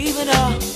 leave it all.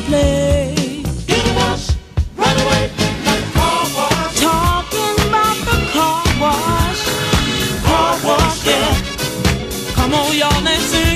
Us play. Get a wash right away. Like car wash. Talking about the car wash. Car wash, yeah. Come on, y'all, let's